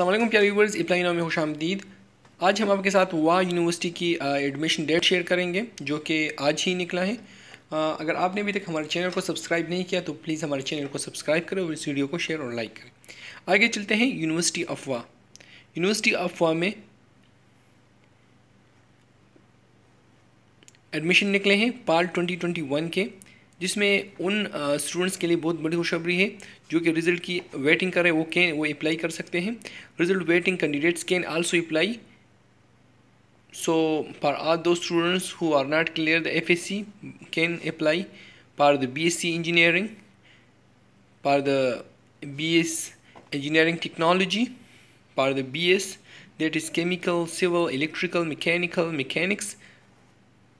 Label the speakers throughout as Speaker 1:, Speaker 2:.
Speaker 1: अल्लाम प्यारे व्यूवर्स इप्लाई नाम में खुश आमदीद आज हम आपके साथ वाह यूनिवर्सिटी की एडमिशन डेट शेयर करेंगे जो कि आज ही निकला है। आ, अगर आपने अभी तक हमारे चैनल को सब्सक्राइब नहीं किया तो प्लीज़ हमारे चैनल को सब्सक्राइब करें और इस वीडियो को शेयर और लाइक करें। आगे चलते हैं university of Wah university of Wah में एडमिशन निकले हैं पाल 2021 के। जिसमें उन स्टूडेंट्स के लिए बहुत बड़ी खुशबरी है, जो कि रिज़ल्ट की वेटिंग कर रहे वो कैन वो अप्लाई कर सकते हैं। Result waiting candidates can also apply so for are do students who are not clear the F S C can apply for the B S C engineering for the B S engineering technology for the B S that is chemical civil electrical mechanical mechanics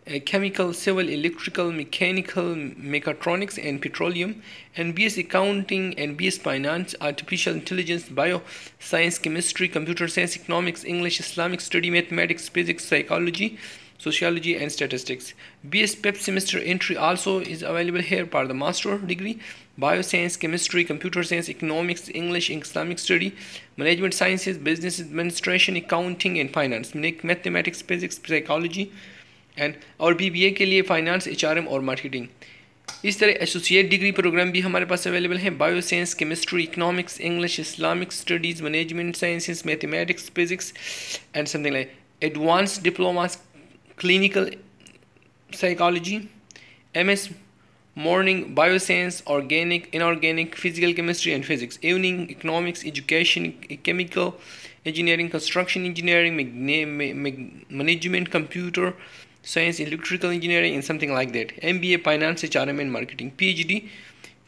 Speaker 1: uh, chemical, civil, electrical, mechanical, mechatronics, and petroleum, and BS Accounting and BS Finance, Artificial Intelligence, Bioscience, Chemistry, Computer Science, Economics, English, Islamic Study, Mathematics, Physics, Psychology, Sociology, and Statistics. BS PEP semester entry also is available here for the master degree. Bioscience, Chemistry, Computer Science, Economics, English, Islamic Study, Management Sciences, Business Administration, Accounting, and Finance, Mathematics, Physics, Psychology, and और BBA के लिए finance H और marketing इस तरह associate degree program भी हमारे पास available हैं. Bio science chemistry economics English Islamic studies management sciences mathematics physics and something like advance diploma clinical psychology M S morning bioscience organic inorganic physical chemistry and physics evening economics education chemical engineering construction engineering management computer science electrical engineering and something like that. Mba finance hrm and marketing. Phd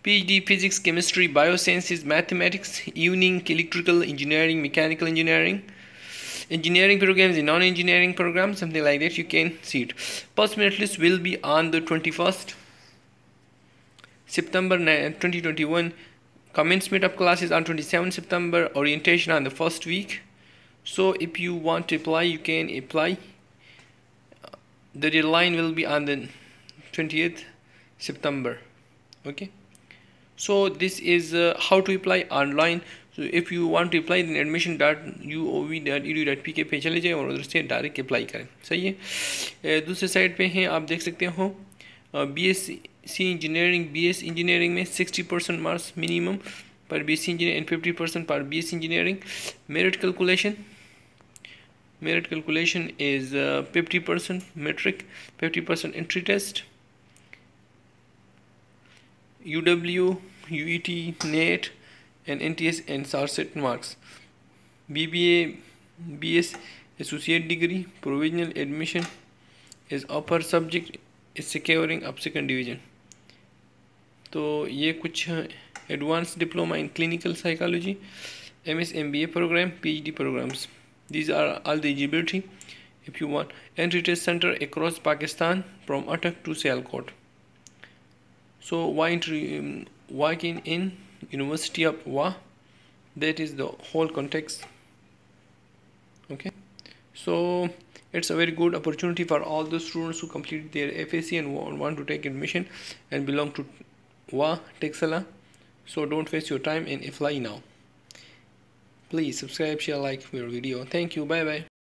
Speaker 1: phd physics chemistry biosciences mathematics evening electrical engineering mechanical engineering. Engineering programs and non-engineering programs something like that. You can see it. Post merit list will be on the 21st september 2021 commencement of classes on 27 september. Orientation on the first week. So if you want to apply you can apply the deadline will be on the 20th September. Okay? So this is uh, how to apply online. So if you want to apply then admission dot uov.edu dot pk पे चले जाए और उधर से direct apply करें। सही है? दूसरे साइड पे हैं आप देख सकते हो। B S C engineering B S engineering में सिक्सटी परसेंट मार्क्स मिनिमम पर B S C engineering and fifty percent पर B S engineering merit calculation merit calculation is 50% uh, metric 50% entry test UW UET NET and NTS and SARSET marks BBA BS associate degree provisional admission is upper subject is securing up second division तो ये कुछ advance diploma in clinical psychology M S M B A program P H D programs these are all the eligibility if you want. Entry test center across Pakistan from Attak to Sialkot so why entry um, working in University of Wa? That is the whole context. Okay? So it's a very good opportunity for all the students who complete their FAC and want to take admission and belong to WA Texala so don't waste your time and apply now Please subscribe, share, like our video. Thank you. Bye bye.